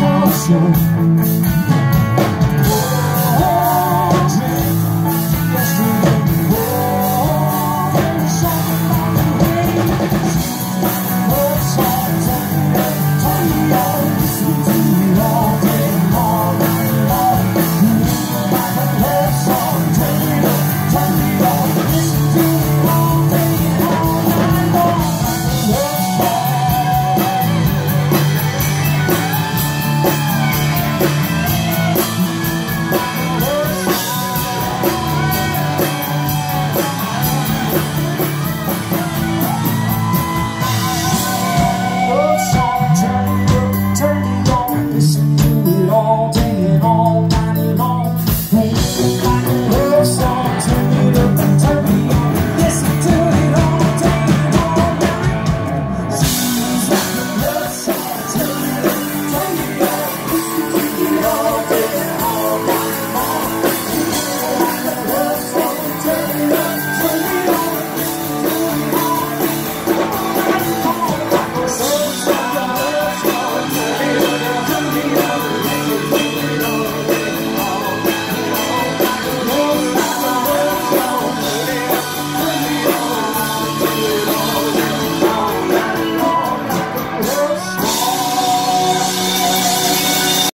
so